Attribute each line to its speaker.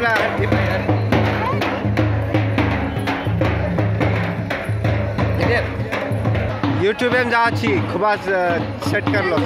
Speaker 1: kailangan ibayarin. YouTube में जा छी खुबा सेट कर लो